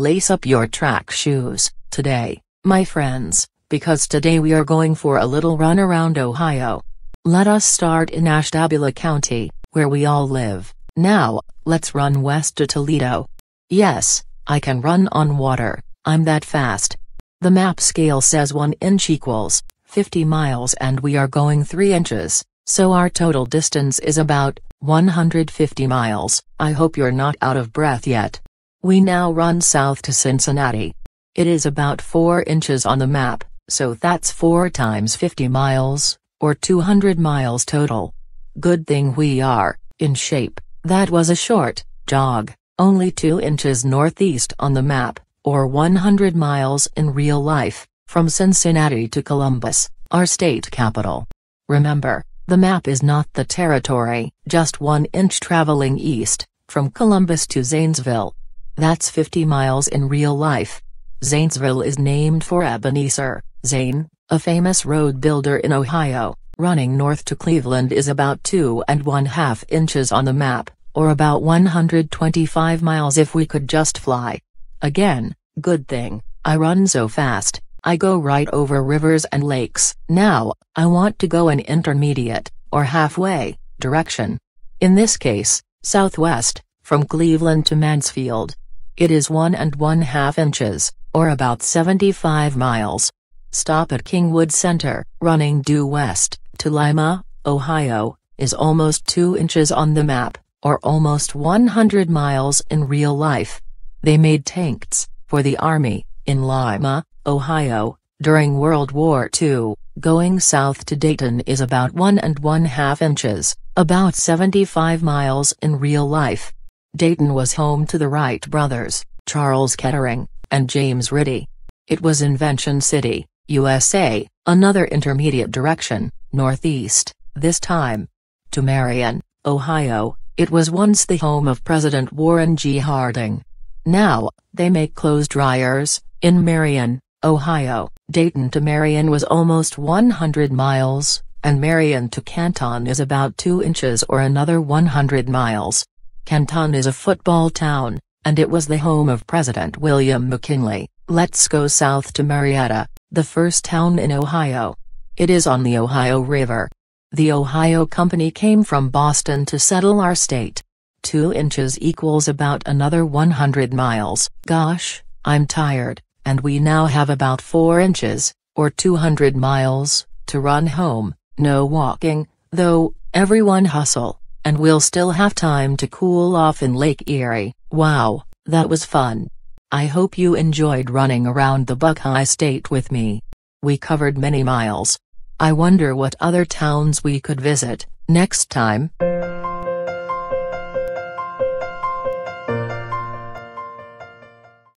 lace up your track shoes, today, my friends, because today we are going for a little run around Ohio. Let us start in Ashtabula County, where we all live. Now, let's run west to Toledo. Yes, I can run on water, I'm that fast. The map scale says 1 inch equals 50 miles and we are going 3 inches, so our total distance is about 150 miles. I hope you're not out of breath yet. We now run south to Cincinnati. It is about 4 inches on the map, so that's 4 times 50 miles, or 200 miles total. Good thing we are in shape. That was a short jog, only 2 inches northeast on the map or 100 miles in real life, from Cincinnati to Columbus, our state capital. Remember, the map is not the territory, just one inch traveling east, from Columbus to Zanesville. That's 50 miles in real life. Zanesville is named for Ebenezer Zane, a famous road builder in Ohio. Running north to Cleveland is about two and one half inches on the map, or about 125 miles if we could just fly. Again, good thing, I run so fast, I go right over rivers and lakes. Now, I want to go an intermediate, or halfway, direction. In this case, southwest, from Cleveland to Mansfield. It is one and one half inches, or about 75 miles. Stop at Kingwood Center, running due west, to Lima, Ohio, is almost 2 inches on the map, or almost 100 miles in real life. They made tanks, for the Army, in Lima, Ohio, during World War II. Going south to Dayton is about one and one half inches, about 75 miles in real life. Dayton was home to the Wright brothers, Charles Kettering, and James Ritty. It was Invention City, USA, another intermediate direction, northeast, this time. To Marion, Ohio, it was once the home of President Warren G. Harding. Now, they make clothes dryers, in Marion, Ohio. Dayton to Marion was almost 100 miles, and Marion to Canton is about 2 inches or another 100 miles. Canton is a football town, and it was the home of President William McKinley. Let's go south to Marietta, the first town in Ohio. It is on the Ohio River. The Ohio Company came from Boston to settle our state. 2 inches equals about another 100 miles. Gosh, I'm tired, and we now have about 4 inches, or 200 miles, to run home. No walking, though, everyone hustle, and we'll still have time to cool off in Lake Erie. Wow, that was fun. I hope you enjoyed running around the Buckeye State with me. We covered many miles. I wonder what other towns we could visit, next time.